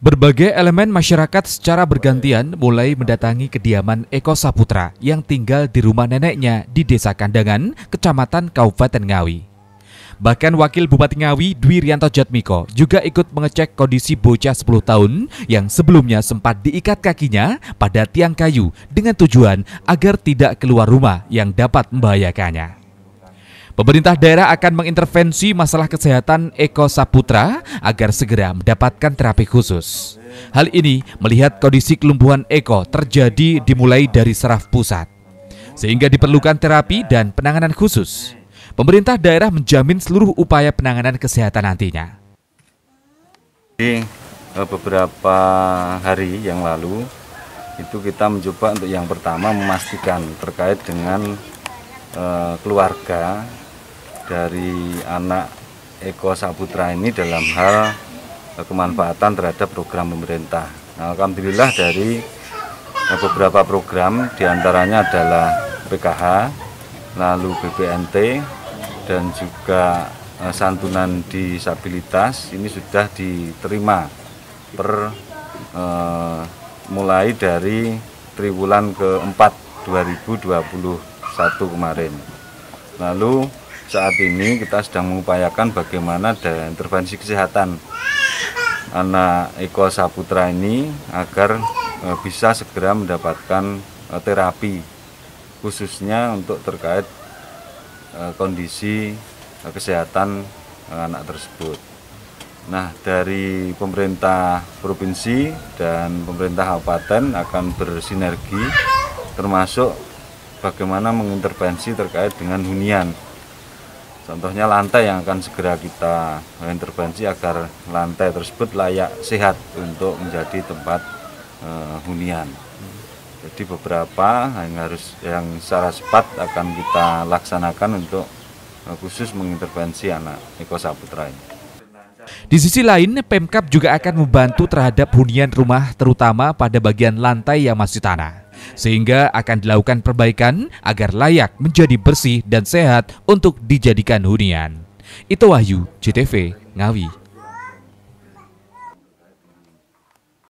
Berbagai elemen masyarakat secara bergantian mulai mendatangi kediaman Eko Saputra yang tinggal di rumah neneknya di Desa Kandangan, Kecamatan Kabupaten Ngawi. Bahkan Wakil Bupati Ngawi Dwi Rianto Jatmiko juga ikut mengecek kondisi bocah 10 tahun yang sebelumnya sempat diikat kakinya pada tiang kayu dengan tujuan agar tidak keluar rumah yang dapat membahayakannya. Pemerintah daerah akan mengintervensi masalah kesehatan Eko Saputra agar segera mendapatkan terapi khusus. Hal ini melihat kondisi kelumpuhan Eko terjadi dimulai dari saraf pusat, sehingga diperlukan terapi dan penanganan khusus. Pemerintah daerah menjamin seluruh upaya penanganan kesehatan nantinya. Di eh, beberapa hari yang lalu itu kita mencoba untuk yang pertama memastikan terkait dengan uh, keluarga dari anak Eko Saputra ini dalam hal kemanfaatan terhadap program pemerintah. Nah, Alhamdulillah dari beberapa program di antaranya adalah PKH, lalu BPNT, dan juga eh, santunan disabilitas ini sudah diterima per eh, mulai dari triwulan keempat 2021 kemarin. Lalu saat ini kita sedang mengupayakan bagaimana ada intervensi kesehatan anak Eko Saputra ini agar e, bisa segera mendapatkan e, terapi khususnya untuk terkait e, kondisi kesehatan anak tersebut. Nah, dari pemerintah provinsi dan pemerintah kabupaten akan bersinergi termasuk bagaimana mengintervensi terkait dengan hunian Contohnya lantai yang akan segera kita intervensi agar lantai tersebut layak sehat untuk menjadi tempat uh, hunian. Jadi beberapa yang harus yang secara cepat akan kita laksanakan untuk uh, khusus mengintervensi anak Eko Saputra ini. Di sisi lain, Pemkap juga akan membantu terhadap hunian rumah terutama pada bagian lantai yang masih tanah sehingga akan dilakukan perbaikan agar layak menjadi bersih dan sehat untuk dijadikan hunian. Itu Wahyu, CTV, Ngawi.